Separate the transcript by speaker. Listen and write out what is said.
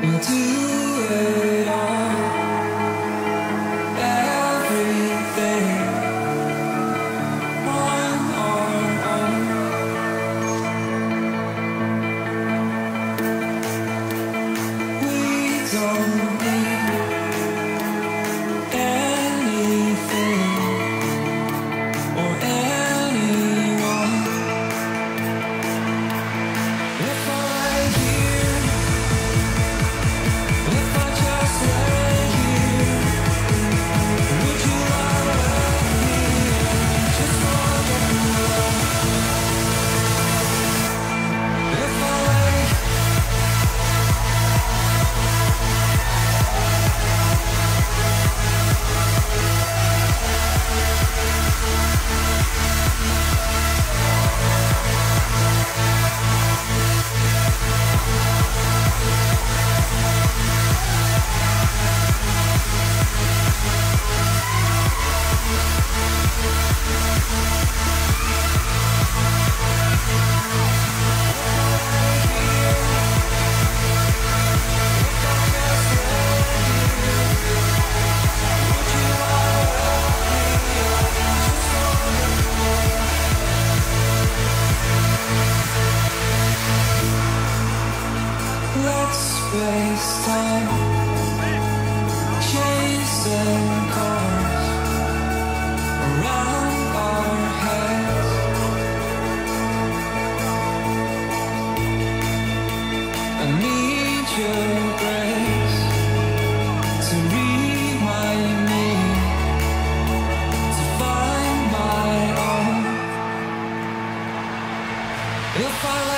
Speaker 1: Do it chasing cars around our heads. I need your grace to remind me to find my own.